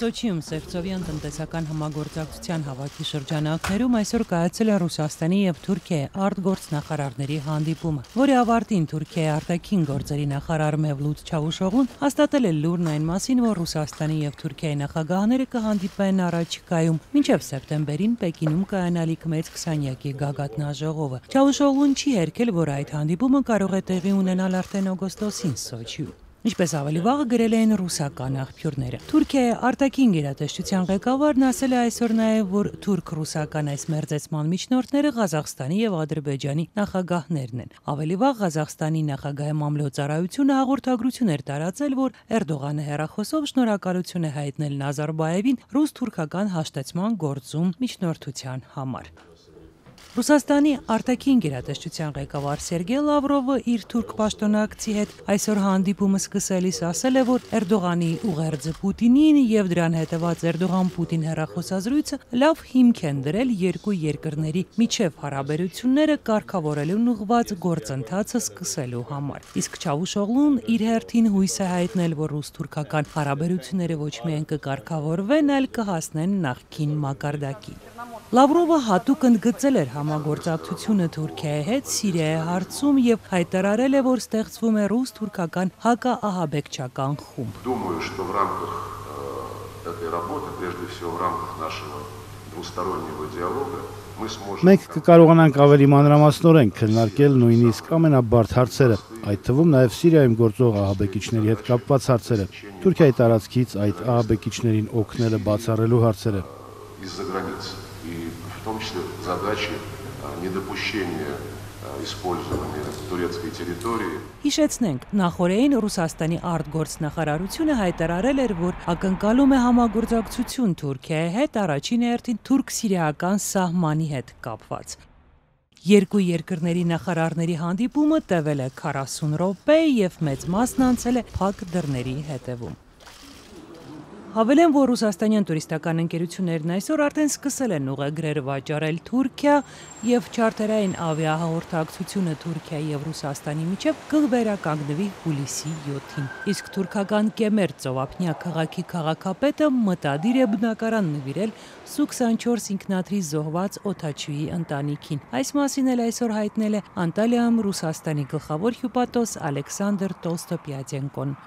Սոչիում Սերծովյան տնտեսական համագործակցության հավաքի շրջանակներում այսօր կայացել է Ռուսաստանի եւ Թուրքիայի արտգործնախարարների հանդիպումը, որի ավարտին Թուրքիայի արտաքին գործերի նախարար Մևլութ Չավուշօղլուն հաստատել է լուրն այն մասին, որ Ռուսաստանի եւ Թուրքիայի նախագահները կհանդիպեն առաջիկայում մինչև սեպտեմբերին Պեկինում կայանալիք մեծ 20-յակի գագաթնաժողովը։ Չավուշօղլուն չի հերքել, որ այդ հանդիպումը կարող է տեղի ունենալ արդեն օգոստոսին Սոչիում։ Ինչպես ավելի վաղ գրել էին ռուսական աղբյուրները։ Թուրքիայի արտաքին գերատեսչության ղեկավարն ասել է այսօր նաև, որ թուրք-ռուսական այս մերձեցման միջնորդները Ղազախստանի եւ Ադրբեջանի նախագահներն են։ Ավելի վաղ Ղազախստանի նախագահի մամլոյցարայությունը հաղորդագրություն էր տարածել, որ Էրդողանը հերախոսով շնորհակալություն է հայտնել Նազարբաևին ռուս-թուրքական հաշտեցման գործում միջնորդության համար։ Ռուսաստանի արտաքին գերատեսչության ղեկավար Սերգեյ Լավրովը իր թուրք պաշտոնակցի հետ այսօր հանդիպումը սկսելիս ասել է, որ Էրդողանի ուղերձը Պուտինին եւ դրան հետեւած Էրդողան-Պուտին հերախոսազրույցը լավ հիմք են դրել երկու երկրների միջև հարաբերությունները կարգավորելուն ուղղված գործընթացը սկսելու համար։ Իսկ Չավուշօղլուն իր հերթին հույս է հայտնել, որ ռուս-թուրքական հարաբերությունները ոչ միայն կկարգավորվեն, այլ կհասնեն նախքին մակարդակի։ Լավրովը հատուկ ընդգծել էր համագործակցությունը Թուրքիայի հետ Սիրիայի հարցում եւ հայտարարել է, որ ստեղծվում է ռուս-թուրքական հակաահաբեկչական խումբ։ Думаю, что в рамках э, этой работы, прежде всего в рамках нашего двустороннего диалога, Մենք կկարողանանք ավելի մանրամասնորեն քննարկել նույնիսկ ամենաբարդ հարցերը, այդ թվում նաև Սիրիայում գործող ահաբեկիչների հետ կապված հարցերը, Թուրքիայի տարածքից այդ ահաբեկիչներին օգնելը բացառելու հարցերը։ Из-за границы в том числе задачи недопущения использования турецкой территории։ Հիշեցնենք, նախորդին Ռուսաստանի արտգործնախարարությունը հայտարարել էր, որ ակնկալում է համագործակցություն Թուրքիայի հետ առաջին հերթին թուրք-սիրիական սահմանի հետ կապված։ Երկու երկրների նախարարների հանդիպումը տևել է 40 րոպե եւ մեծ մասն անցել է փակ դռների հետևում։ Հավելեն, որ ռուսաստանյան տուրիստական ընկերություններն այսօր արդեն սկսել են ուղեգրեր վաճառել Թուրքիա եւ չարտերային ավիահաղորդակցությունը Թուրքիայի եւ Ռուսաստանի միջև կվերականգնվի հուլիսի 7-ին։ Իսկ թուրքական Կեմեր ծովափնյա քաղաքի քաղաքապետը մտադիր է բնակարան նվիրել Սու-24 ինքնաթրի զոհված օթաչուի ընտանիքին։ Այս մասին էլ այսօր հայտնել է Անտալիայում Ռուսաստանի գլխավոր հյուպատոս Ալեքսանդր Տոլստոպյադենկոն։